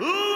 Ooh!